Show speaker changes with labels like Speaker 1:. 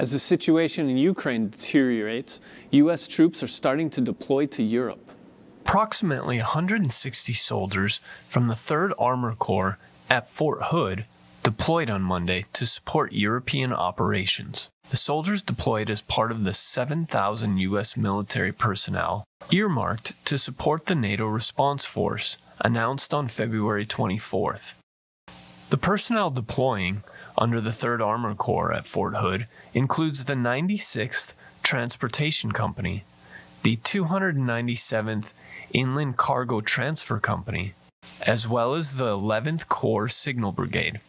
Speaker 1: As the situation in Ukraine deteriorates, U.S. troops are starting to deploy to Europe.
Speaker 2: Approximately 160 soldiers from the 3rd Armor Corps at Fort Hood deployed on Monday to support European operations. The soldiers deployed as part of the 7,000 U.S. military personnel earmarked to support the NATO response force announced on February 24th. The personnel deploying under the 3rd Armor Corps at Fort Hood includes the 96th Transportation Company, the 297th Inland Cargo Transfer Company, as well as the 11th Corps Signal Brigade.